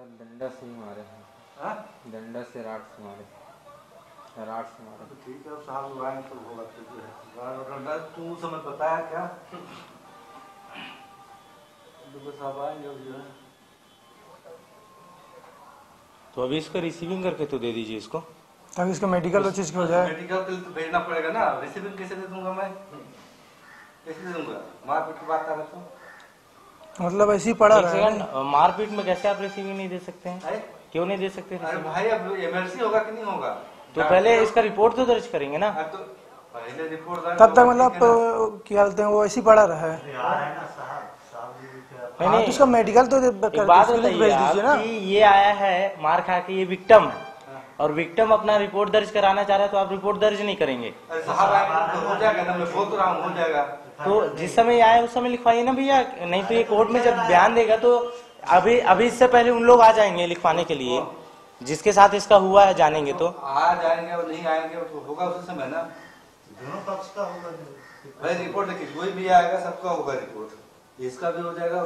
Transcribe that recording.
डंडा से ही मारे हैं। हाँ? डंडा से राड से मारे राड से मारे तो ठीक है अब साहब लोग तो होगा तो जो है। डंडा तू समय बताया क्या? तो साहब आएँगे अब जो है। तो अभी इसका रिसीविंग करके तो दे दीजिए इसको। ताकि इसका मेडिकल वो चीज़ की हो जाए मेडिकल के लिए तो भेजना पड़ेगा ना। रिसीविंग कैसे दे दूँगा मैं? कैसे दे दूँगा? मारपीट की बात कर रहा हूँ मतलब ऐसे ही पड़ा रहा है। मारपीट में कैसे आप रिसीविंग नहीं दे सकते हैं। अरे क्यों नहीं दे सकते? अरे भाई अब इमरजेंसी होगा कि नहीं होगा? तो पहले इसका रिपोर्ट तो दर्ज करेंगे ना। हाँ, तो पहले रिपोर्ट तब तक मतलब क्या बोलते हैं वो ऐसे ही पड़ा रहा है। नहीं हाँ, तो नहीं उसका मेडिकल तो बात भेज दीजिए ना। ये आया है मार खा के ये विक्टम है। और विक्टम अपना रिपोर्ट दर्ज कराना चाह रहा है तो आप रिपोर्ट दर्ज नहीं करेंगे। अरे साहब आएँगे तो जिस समय आए उस समय लिखवाइए ना भैया। नहीं तो ये कोर्ट में जब बयान देगा तो अभी अभी इससे पहले उन लोग आ जाएँगे लिखवाने के लिए। जिसके साथ इसका हुआ है जानेंगे तो। आ जाएँगे और नहीं आएँगे तो होगा उस समय ना। दोनों पक्ष का होगा। भाई रिपोर्ट देखिए कोई भी आएगा सबका होगा रिपोर्ट इसका भी हो जाएगा